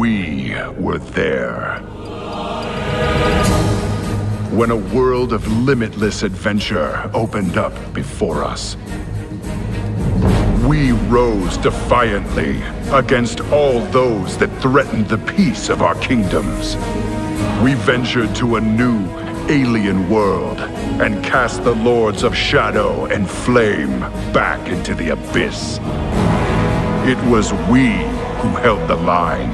were there. When a world of limitless adventure opened up before us. We rose defiantly against all those that threatened the peace of our kingdoms. We ventured to a new, alien world and cast the Lords of Shadow and Flame back into the abyss. It was we who held the line,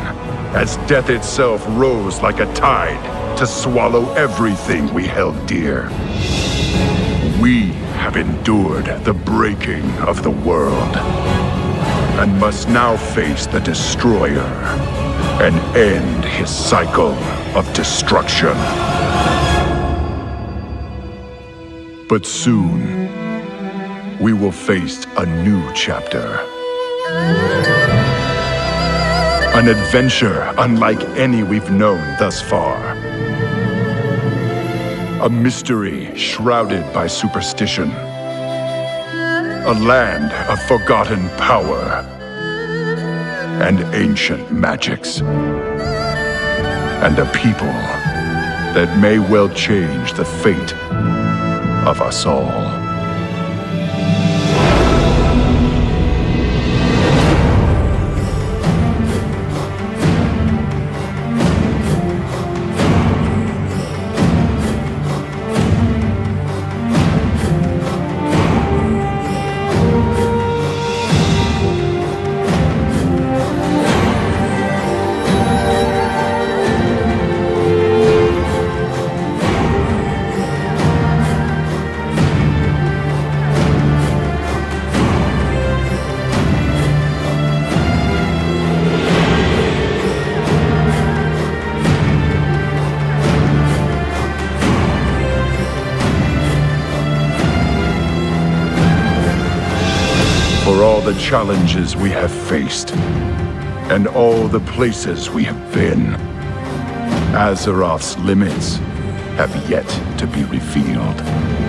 as death itself rose like a tide to swallow everything we held dear. We have endured the breaking of the world, and must now face the Destroyer and end his cycle of destruction. But soon, we will face a new chapter. An adventure unlike any we've known thus far. A mystery shrouded by superstition. A land of forgotten power. And ancient magics. And a people that may well change the fate of us all. For all the challenges we have faced, and all the places we have been. Azeroth's limits have yet to be revealed.